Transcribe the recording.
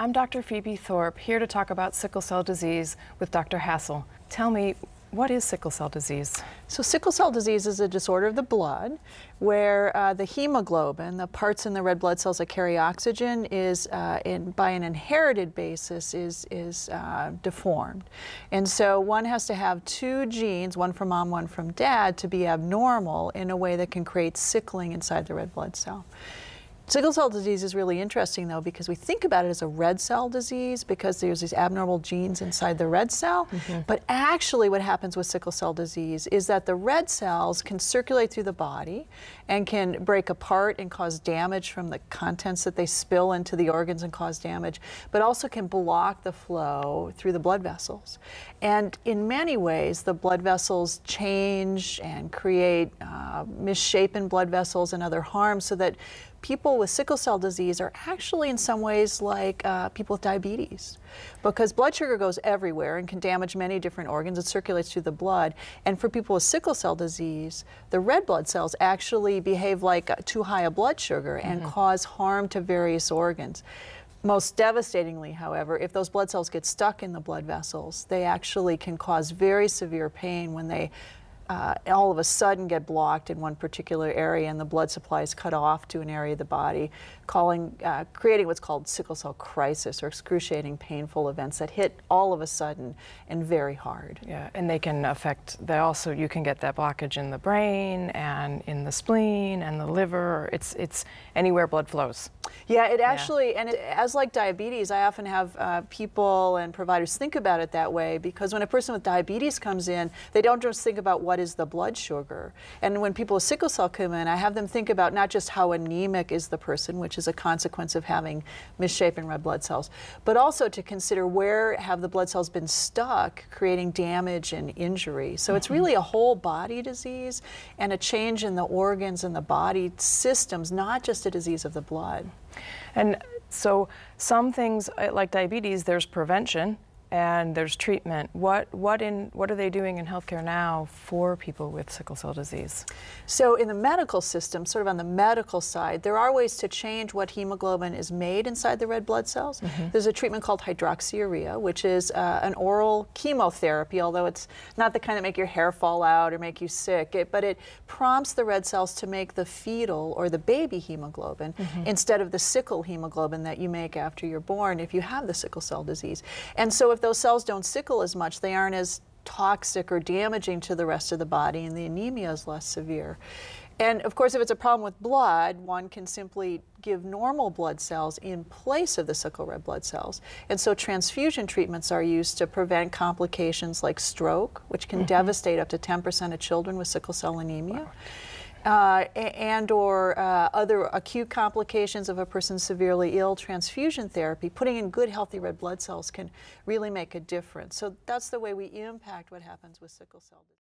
I'm Dr. Phoebe Thorpe, here to talk about sickle cell disease with Dr. Hassel. Tell me, what is sickle cell disease? So sickle cell disease is a disorder of the blood where uh, the hemoglobin, the parts in the red blood cells that carry oxygen, is uh, in, by an inherited basis is, is uh, deformed. And so one has to have two genes, one from mom, one from dad, to be abnormal in a way that can create sickling inside the red blood cell. Sickle cell disease is really interesting though because we think about it as a red cell disease because there's these abnormal genes inside the red cell. Mm -hmm. But actually what happens with sickle cell disease is that the red cells can circulate through the body and can break apart and cause damage from the contents that they spill into the organs and cause damage, but also can block the flow through the blood vessels. And in many ways, the blood vessels change and create uh, misshapen blood vessels and other harms so that people with sickle cell disease are actually in some ways like uh, people with diabetes because blood sugar goes everywhere and can damage many different organs. It circulates through the blood. And for people with sickle cell disease, the red blood cells actually behave like too high a blood sugar mm -hmm. and cause harm to various organs. Most devastatingly, however, if those blood cells get stuck in the blood vessels, they actually can cause very severe pain when they uh, all of a sudden get blocked in one particular area and the blood supply is cut off to an area of the body, calling, uh, creating what's called sickle cell crisis or excruciating painful events that hit all of a sudden and very hard. Yeah, and they can affect, they also, you can get that blockage in the brain and in the spleen and the liver. It's, it's anywhere blood flows. Yeah, it actually, yeah. and it, as like diabetes, I often have uh, people and providers think about it that way because when a person with diabetes comes in, they don't just think about what is the blood sugar. And when people with sickle cell come in, I have them think about not just how anemic is the person, which is a consequence of having misshapen red blood cells, but also to consider where have the blood cells been stuck, creating damage and injury. So mm -hmm. it's mm-hmm. really a whole body disease and a change in the organs and the body systems, not just a disease of the blood. And so some things uh, like diabetes, there's prevention and there's treatment. What what in what are they doing in healthcare now for people with sickle cell disease? So in the medical system, sort of on the medical side, there are ways to change what hemoglobin is made inside the red blood cells. Mm -hmm. There's a treatment called hydroxyurea, which is uh, an oral chemotherapy, although it's not the kind that make your hair fall out or make you sick, it, but it prompts the red cells to make the fetal or the baby hemoglobin mm -hmm. instead of the sickle hemoglobin that you make after you're born if you have the sickle cell disease. And so if if those cells don't sickle as much, they aren't as toxic or damaging to the rest of the body and the anemia is less severe. And of course, if it's a problem with blood, one can simply give normal blood cells in place of the sickle red blood cells. And so transfusion treatments are used to prevent complications like stroke, which can mm -hmm. devastate up to 10% of children with sickle cell anemia. Wow uh, and or uh, other acute complications of a person severely ill, transfusion therapy, putting in good healthy red blood cells can really make a difference. So that's the way we impact what happens with sickle cell disease.